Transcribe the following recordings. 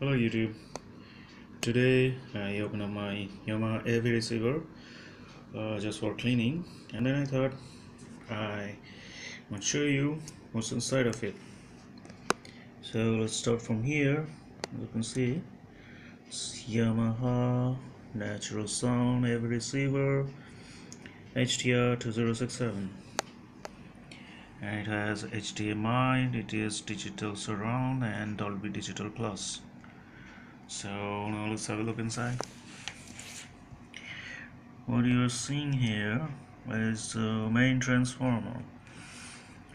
Hello YouTube. Today I open up my Yamaha AV receiver uh, just for cleaning and then I thought I to show you what's inside of it. So let's start from here. You can see Yamaha Natural Sound AV receiver htr 2067 and it has HDMI, it is digital surround and Dolby Digital Plus so now let's have a look inside? What you're seeing here is the main transformer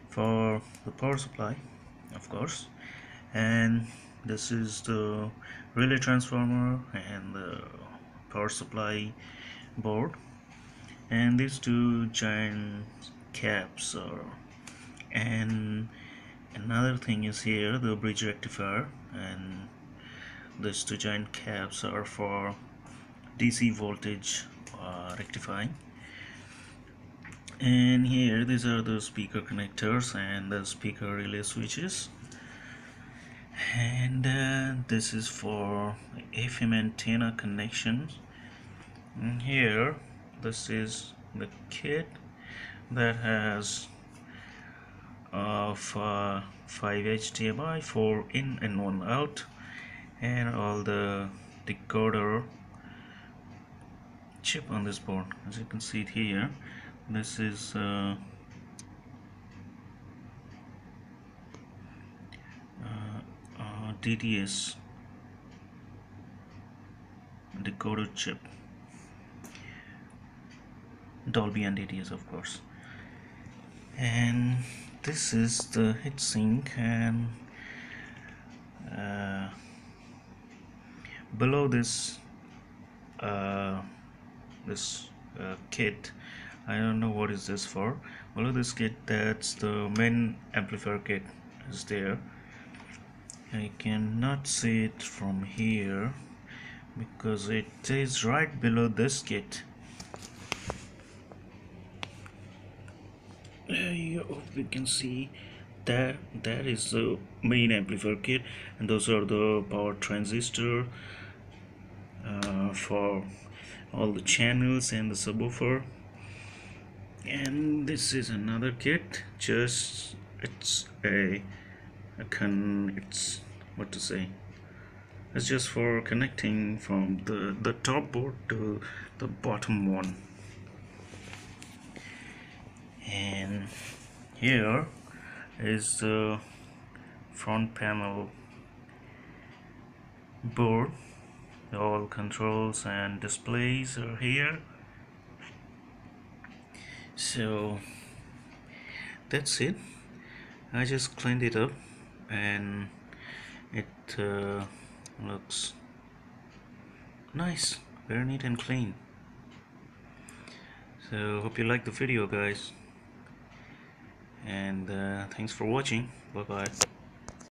for the power supply of course. And this is the relay transformer and the power supply board. And these two giant caps are and another thing is here the bridge rectifier. And these two giant caps are for DC voltage uh, rectifying. And here these are the speaker connectors and the speaker relay switches. And uh, this is for FM antenna connections and here this is the kit that has of uh, 5 HDMI 4 in and 1 out and all the decoder chip on this board. As you can see it here this is uh, uh, uh, DTS decoder chip. Dolby and DTS of course. And this is the heatsink and uh, below this uh, this uh, kit I don't know what is this for. Below this kit that's the main amplifier kit is there. I cannot see it from here because it is right below this kit. There you can see that that is the main amplifier kit. And those are the power transistor uh, for all the channels and the subwoofer. And this is another kit. Just it's a, a con it's what to say? It's just for connecting from the the top board to the bottom one. And here is the front panel board. All controls and displays are here. So that's it. I just cleaned it up and it uh, looks nice very neat and clean. So hope you like the video guys and uh, thanks for watching. Bye bye